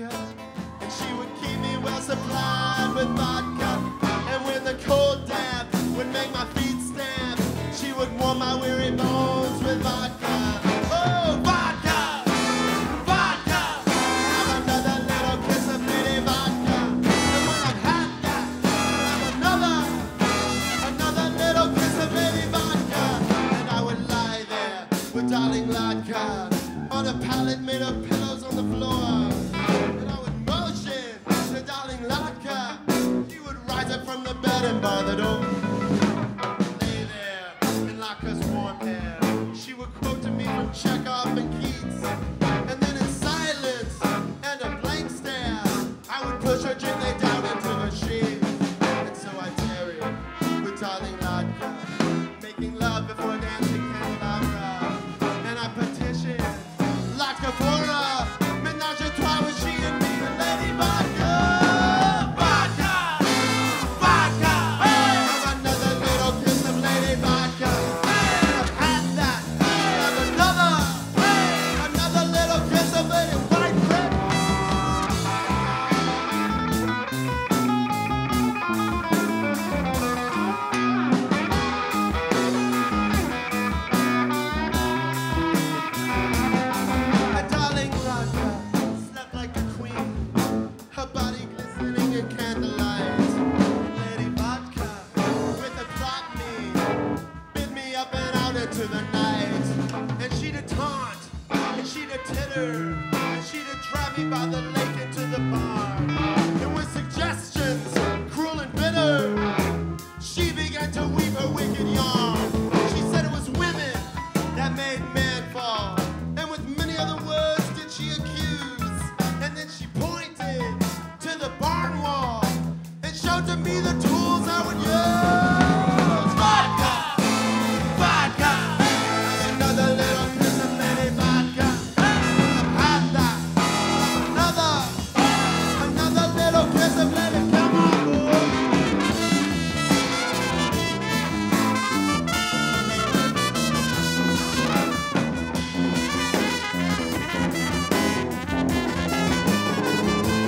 And she would keep me well supplied with vodka. she'd have tethered, she'd me by the lake into the barn.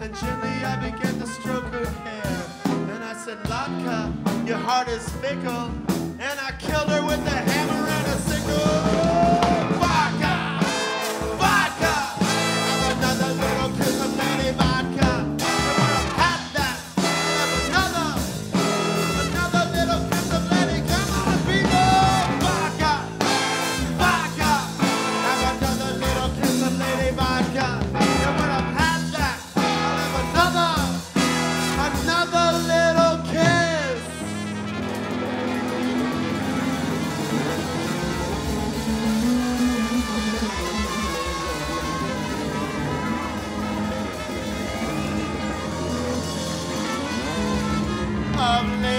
And gently I began to stroke her hair. And I said, Latka, your heart is fickle. And I killed her with a lovely.